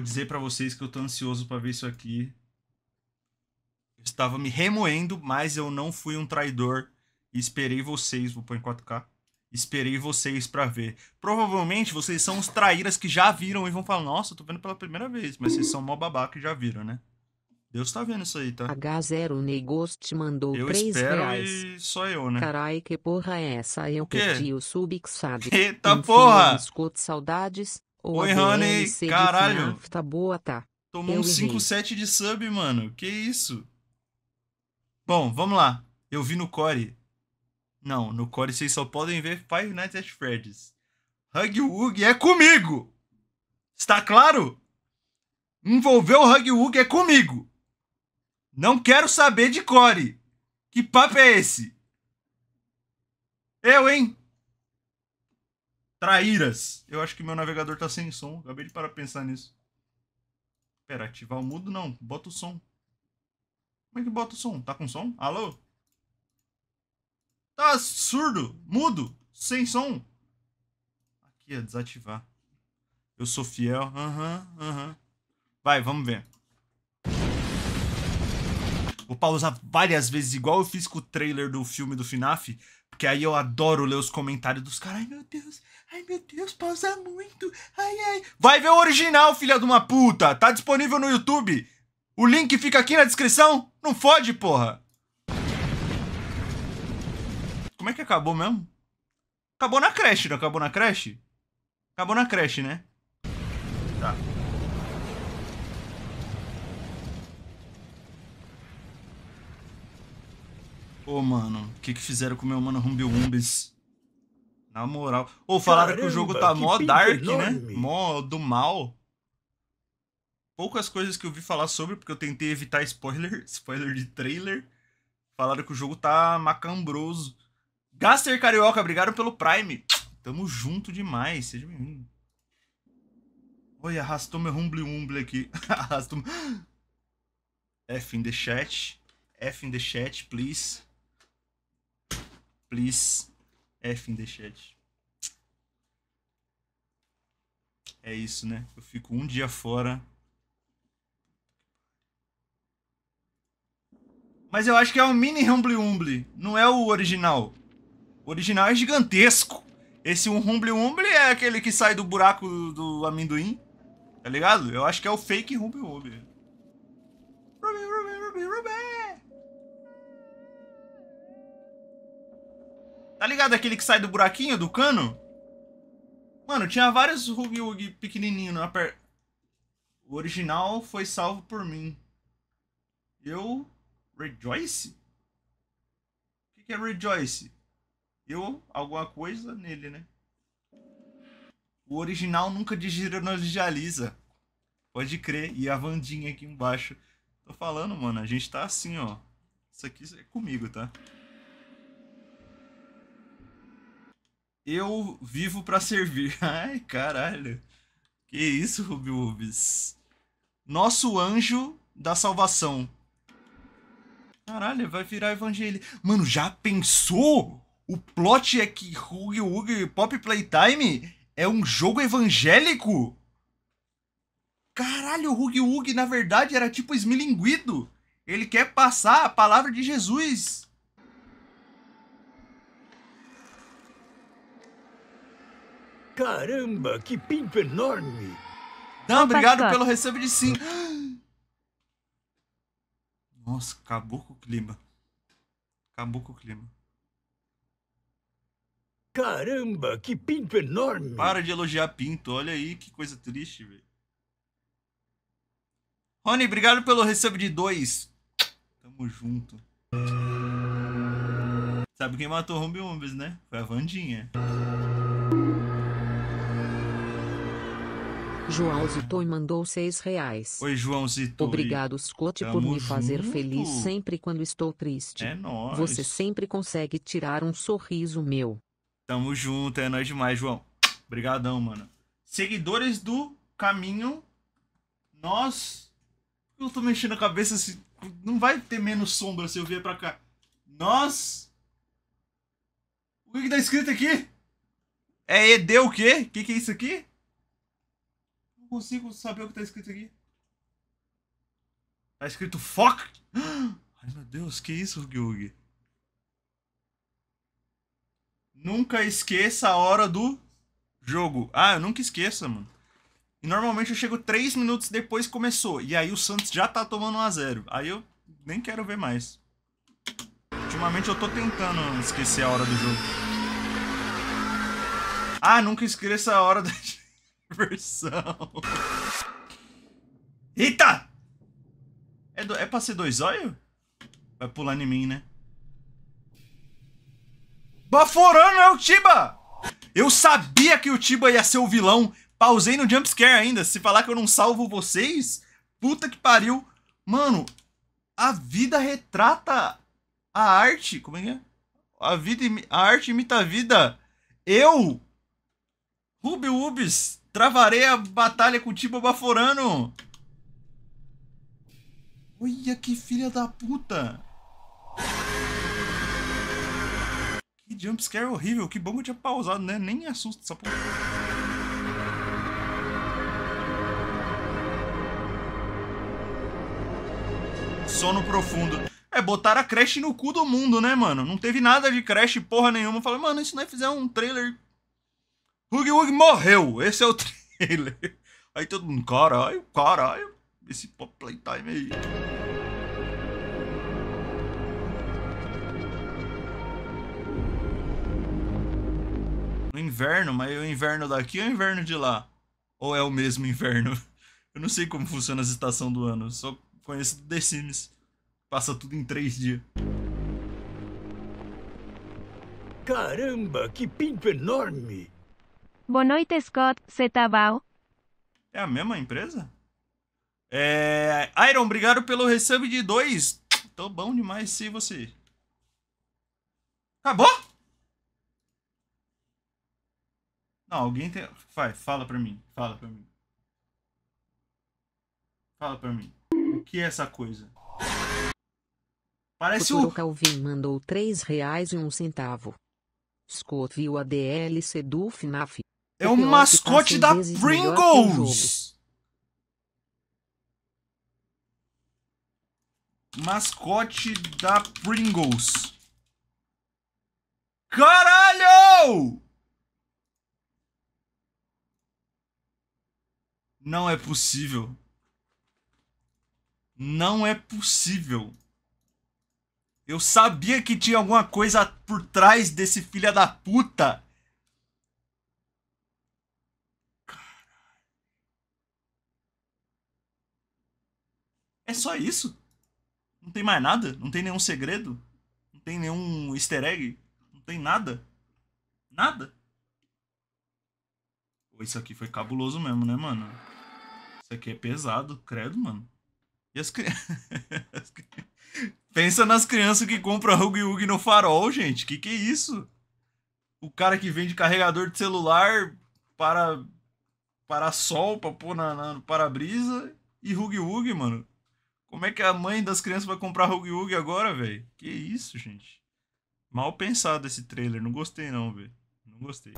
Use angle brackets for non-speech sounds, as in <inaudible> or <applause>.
vou dizer pra vocês que eu tô ansioso pra ver isso aqui. Eu estava me remoendo, mas eu não fui um traidor. E esperei vocês, vou pôr em 4K. Esperei vocês pra ver. Provavelmente vocês são os traíras que já viram e vão falar: Nossa, eu tô vendo pela primeira vez. Mas vocês são mó babaca e já viram, né? Deus tá vendo isso aí, tá? H0 Negost mandou Eu 3 espero reais. e só eu, né? Carai, que porra é essa? Eu quê? perdi o sub que sabe. Eita Enfim, porra! Escuto saudades. Ou Oi, DLC de caralho. Tá boa, tá? Tomou Eu um errei. 5-7 de sub, mano. Que isso? Bom, vamos lá. Eu vi no Core. Não, no Core vocês só podem ver Five Nights at Freddy's. Hug Wug é comigo! Está claro? Envolver o Hug Wug é comigo! Não quero saber de Core! Que papo é esse? Eu, hein? Traíras. Eu acho que meu navegador tá sem som. Acabei de parar pra pensar nisso. Pera, ativar o mudo? Não, bota o som. Como é que bota o som? Tá com som? Alô? Tá surdo, mudo, sem som. Aqui, é desativar. Eu sou fiel. Aham, aham. Vai, vamos ver. Vou pausar várias vezes, igual eu fiz com o trailer do filme do FNAF. Porque aí eu adoro ler os comentários dos caras. Ai, meu Deus. Ai, meu Deus, pausa muito. Ai, ai. Vai ver o original, filha de uma puta. Tá disponível no YouTube. O link fica aqui na descrição. Não fode, porra. Como é que acabou mesmo? Acabou na creche, não acabou na creche? Acabou na creche, né? Tá. Ô, mano, o que que fizeram com o meu mano Rumbi Wumbis? Na moral. Ô, falaram que o jogo tá Caramba, mó dark, né? enorme. Mó do mal. Poucas coisas que eu vi falar sobre, porque eu tentei evitar spoiler, <laughs> spoiler de trailer. Falaram que o jogo tá macambroso. Gaster Carioca, obrigado pelo Prime. Tamo junto demais, seja bem-vindo. Oi, arrastou meu Rumble Umble aqui. <laughs> arrastou. <gasps> F in the chat. F in the chat, please. Please. F in the chat. É isso, né? Eu fico um dia fora. Mas eu acho que é um mini Humble Humble, não é o original. O original é gigantesco. Esse um Humble Humble é aquele que sai do buraco do, do amendoim. Tá ligado? Eu acho que é o fake Humble Humble. Tá ligado aquele que sai do buraquinho do cano? Mano, tinha vários Ruby Wug pequenininhos na per... O original foi salvo por mim. Eu Rejoice? O que, que é Rejoice? Eu, alguma coisa nele, né? O original nunca digitaliza. Pode crer. E a Vandinha aqui embaixo. Tô falando, mano. A gente tá assim, ó. Isso aqui é comigo, tá? Eu vivo pra servir. <laughs> Ai, caralho. Que isso, Ruby Rubis? Nosso anjo da salvação. Caralho, vai virar evangelho. Mano, já pensou? O plot é que Hug Hug Pop Playtime é um jogo evangélico? Caralho, o Hug na verdade era tipo esmilinguido. Ele quer passar a palavra de Jesus. Caramba, que pinto enorme! Não, obrigado pelo recebo de sim. <gasps> Nossa, acabou com o clima. Acabou com o clima. Caramba, que pinto enorme! Para de elogiar Pinto, olha aí que coisa triste, velho. Rony, obrigado pelo recebo de dois. Tamo junto. Sabe quem matou o Rumbi Umbis, né? Foi a Vandinha. João Zitoy mandou 6 reais. Oi, Joãozito. Obrigado, Scott, por Tamo me fazer junto. feliz sempre quando estou triste. É nóis. Você sempre consegue tirar um sorriso meu. Tamo junto, é nóis demais, João. Obrigadão, mano. Seguidores do caminho, nós. Eu tô mexendo a cabeça assim. Não vai ter menos sombra se eu vier pra cá. Nós. O que, que tá escrito aqui? É ED o quê? O que, que é isso aqui? Consigo saber o que tá escrito aqui. Tá escrito fuck? <gasps> Ai meu Deus, que isso, Hugi Nunca esqueça a hora do jogo. Ah, eu nunca esqueça, mano. E normalmente eu chego 3 minutos depois que começou. E aí o Santos já tá tomando 1x0. Aí eu nem quero ver mais. Ultimamente eu tô tentando esquecer a hora do jogo. Ah, nunca esqueça a hora da <laughs> <laughs> diversão. Eita! É, do... é pra ser dois olhos? Vai pular em mim, né? Baforando é o Tiba! Eu sabia que o Tiba ia ser o vilão. Pausei no jumpscare ainda. Se falar que eu não salvo vocês, puta que pariu. Mano, a vida retrata a arte. Como é que é? A, vida, a arte imita a vida. Eu, Ruby Ubis, travarei a batalha com o Tiba Baforano. Olha que filha da puta. Que jumpscare horrível. Que bom que eu tinha pausado, né? Nem assusta essa porra. Sono profundo. É, botaram a Crash no cu do mundo, né, mano? Não teve nada de Crash porra nenhuma. Falei, mano, se nós fizer um trailer... Hug Hug morreu. Esse é o <laughs> trailer. Aí todo mundo, caralho, caralho. Esse pop playtime aí. inverno, mas o inverno daqui é o inverno de lá? Ou é o mesmo inverno? <laughs> Eu não sei como funciona as estações do ano, só conheço The Sims. Passa tudo em três dias. Caramba, que pinto enorme! Boa noite, Scott. Você tá bom? É a mesma empresa? É... Iron, obrigado pelo resub de dois. Tô bom demais, se você. Acabou? Não, alguém tem. Vai, fala pra mim. Fala pra mim. Fala pra mim. O que é essa coisa? Parece o o. Calvin mandou 3 reais e um centavo. Scott viu a DLC do FNAF. É O mascote 100 da Pringles! Mascote da Pringles. Caralho! Não é possível. Não é possível. Eu sabia que tinha alguma coisa por trás desse filho da puta. É só isso? Não tem mais nada? Não tem nenhum segredo? Não tem nenhum easter egg? Não tem nada? Nada? Pô, Isso aqui foi cabuloso mesmo, né, mano? Isso aqui é pesado, credo, mano. E as crianças. <laughs> Pensa nas crianças que compram Hug Hug no farol, gente. Que que é isso? O cara que vende carregador de celular para para sol, pra pôr na, na para-brisa e Hug Hug, mano. Como é que a mãe das crianças vai comprar Hug Hug agora, velho? Que isso, gente? Mal pensado esse trailer. Não gostei não, velho. Não gostei.